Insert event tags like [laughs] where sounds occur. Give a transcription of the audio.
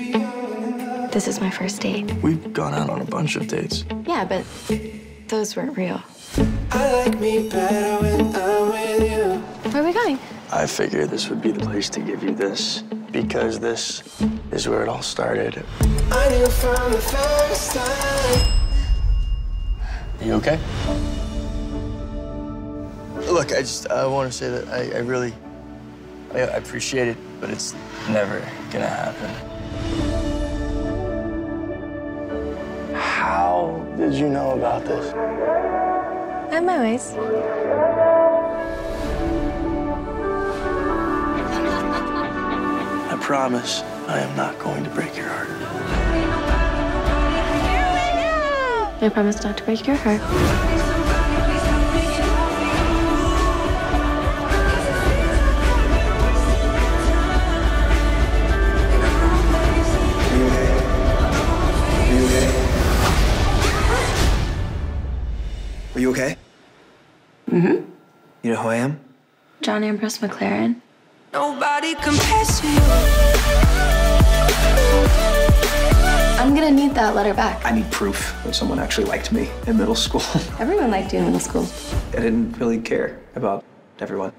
This is my first date. We've gone out on a bunch of dates. Yeah, but those weren't real. I like me better when I'm with you. Where are we going? I figured this would be the place to give you this because this is where it all started. I knew from the first time. You okay? Look, I just I want to say that I, I really I, I appreciate it, but it's never gonna happen. How did you know about this? I'm my ways. I promise I am not going to break your heart. I promise not to break your heart. Are you okay? Mm-hmm. You know who I am? John Ambrose McLaren. Nobody compares to you. I'm gonna need that letter back. I need proof that someone actually liked me in middle school. [laughs] Everyone liked you in middle school. I didn't really care about everyone.